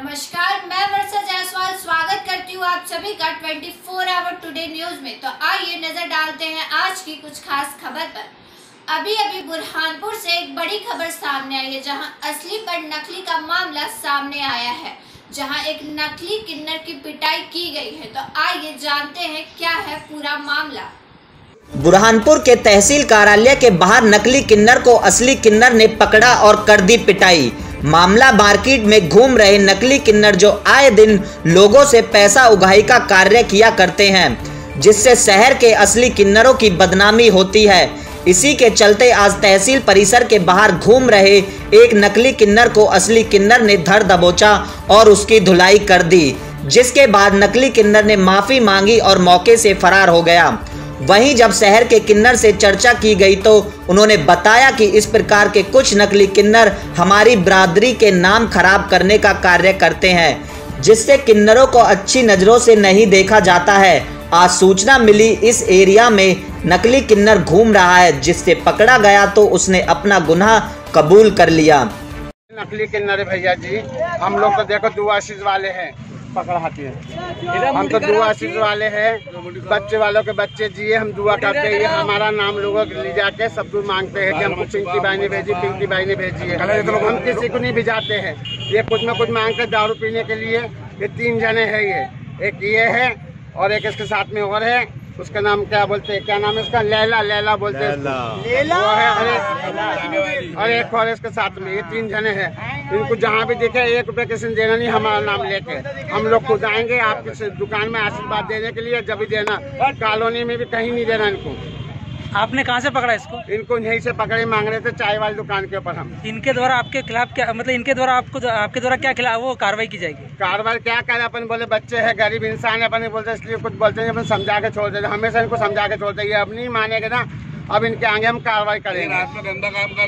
नमस्कार, मैं वर्षा जायसवाल स्वागत करती हूँ आप सभी का 24 फोर आवर टुडे न्यूज़ में। तो आइए नज़र डालते हैं आज की कुछ खास खबर पर। अभी अभी बुरहानपुर से एक बड़ी खबर सामने आई है, जहाँ असली पर नकली का मामला सामने आया है, जहाँ एक नकली किन्नर की पिटाई की गई है। तो आइए जानते हैं क्या है पूरा मामला। बुरहानपुर के तहसील कार्यालय के बाहर नकली किन्नर को असली किन्नर ने पकड़ा और कर दी पिटाई। मामला मार्केट में घूम रहे नकली किन्नर जो आए दिन लोगों से पैसा उगाही का कार्य किया करते हैं, जिससे शहर के असली किन्नरों की बदनामी होती है। इसी के चलते आज तहसील परिसर के बाहर घूम रहे एक नकली किन्नर को असली किन्नर ने धर दबोचा और उसकी धुलाई कर दी, जिसके बाद नकली किन्नर ने माफ़ी मांगी और मौके से फरार हो गया। वहीं जब शहर के किन्नर से चर्चा की गई तो उन्होंने बताया कि इस प्रकार के कुछ नकली किन्नर हमारी बरादरी के नाम खराब करने का कार्य करते हैं, जिससे किन्नरों को अच्छी नज़रों से नहीं देखा जाता है। आज सूचना मिली, इस एरिया में नकली किन्नर घूम रहा है, जिससे पकड़ा गया तो उसने अपना गुनाह कबूल कर लिया। नकली किन्नर भैया जी, हम लोग तो देखो दुआ आशीष वाले हैं। पकड़ हैं। है हम तो दुआ आशीष वाले हैं। बच्चे वालों के बच्चे जिए हम दुआ करते हैं। ये हमारा नाम लोगों के लिए जाके सब कुछ मांगते हैं कि हमको पिंकी भाई ने भेजी पिंकी भाई ने भेजी है हम किसी को नहीं भिजाते हैं। ये कुछ ना कुछ मांगते दारू पीने के लिए ये तीन जने हैं ये। एक ये है और एक इसके साथ में और है। उसका नाम क्या बोलते हैं? क्या नाम है उसका? लैला लैला बोलते हैं वो है और एक- और एक और इसके साथ में ये तीन जने हैं। इनको जहाँ भी देखे एक रुपए किसी देना नहीं हमारा नाम लेके। हम लोग खुद आएँगे आपके दुकान में आशीर्वाद देने के लिए जब भी देना। कॉलोनी में भी कहीं नहीं देना इनको। आपने कहाँ से पकड़ा इसको? इनको यहीं से पकड़े मांग रहे थे चाय वाली दुकान के ऊपर हम। इनके द्वारा आपके खिलाफ क्या मतलब इनके द्वारा आपको आपके द्वारा क्या खिलाफ वो कार्रवाई की जाएगी? कार्रवाई क्या करें अपन बोले बच्चे हैं गरीब इंसान है अपन बोलते इसलिए कुछ बोलते हैं अपन समझा के छोड़ देते हमेशा इनको समझा के छोड़ देगी अब नहीं मानेंगे ना अब इनके आगे हम कार्रवाई करेंगे।